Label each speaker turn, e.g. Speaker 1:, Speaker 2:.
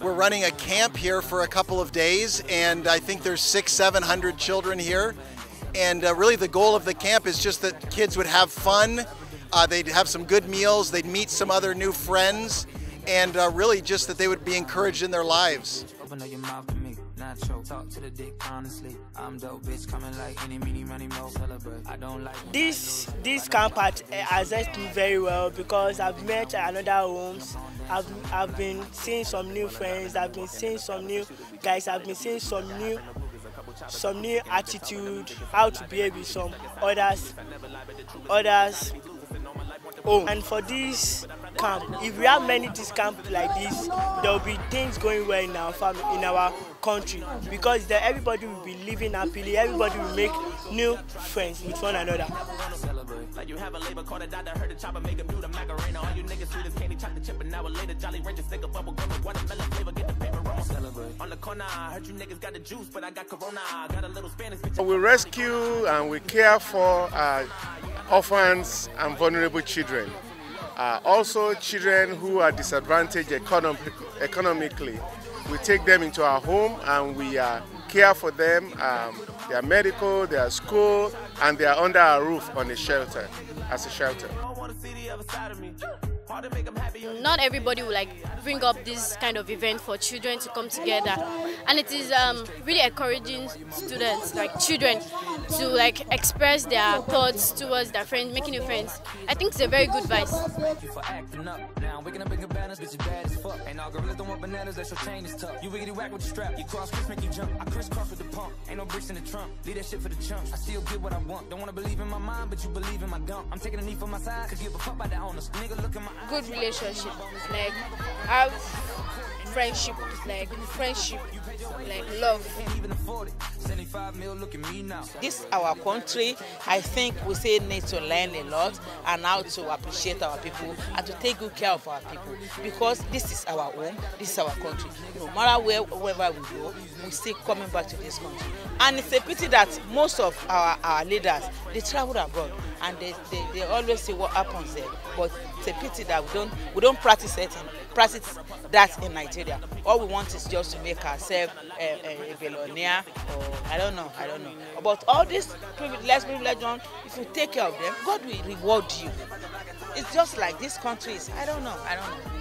Speaker 1: We're running a camp here for a couple of days, and I think there's six, seven hundred children here. And uh, really, the goal of the camp is just that kids would have fun, uh, they'd have some good meals, they'd meet some other new friends, and uh, really just that they would be encouraged in their lives.
Speaker 2: This this camp has assessed me very well because I've met another homes. I've I've been seeing some new friends. I've been seeing some new guys. I've been seeing some new some new attitude, how to behave with some others, others. Oh, and for this camp, if we have many this camp like this, there will be things going well in our family, in our country, because there everybody will be living happily. Everybody will make new friends with one another.
Speaker 3: Like you have a labor called a doctor, heard the chopper make him do the macarena. All you niggas sweet as candy, chocolate chip, and now later. Jolly Rancher, stick a bubble gum, watermelon flavor, get the paper on. Celebrate. On the corner, I heard you niggas got the juice, but I got corona. I got a little Spanish bitch.
Speaker 4: We rescue and we care for uh, orphans and vulnerable children. Uh, also, children who are disadvantaged econom economically. We take them into our home and we uh, care for them. Um, their medical, their school, and they are under our roof on a shelter, as a shelter.
Speaker 5: Not everybody will like bring up this kind of event for children to come together, and it is um, really encouraging students, like children, to like express their thoughts towards their friends, making new friends. I think it's a very good advice.
Speaker 3: Waking up in cabanas, bitch, bad as fuck. Ain't all gorillas don't want bananas, that's your chain is tough. You wiggity whack with the strap, you cross Chris, make you jump. I crisscross with the pump, ain't no bricks in the trunk. Leave that shit for the chumps. I still get what I want. Don't wanna believe in my mind, but you believe in my dump. I'm taking a knee for my side, cause give a fuck about the owners. Nigga, look in my.
Speaker 6: Good relationship, like have friendship, like friendship, like love.
Speaker 3: Can't even afford it. 75 mil, look at me now.
Speaker 7: This our country. I think we say need to learn a lot and how to appreciate our people and to take good care of our people because this is our home, this is our country. No matter where wherever we go, we still coming back to this country. And it's a pity that most of our, our leaders they travel abroad and they, they, they always see what happens there. But it's a pity that we don't we don't practice it in, practice that in Nigeria. All we want is just to make ourselves a, a, a billionaire or I don't know, I don't know. But all this privilege, less privilege on, if you take care of them, God will reward you. It's just like this country is. I don't know, I don't know.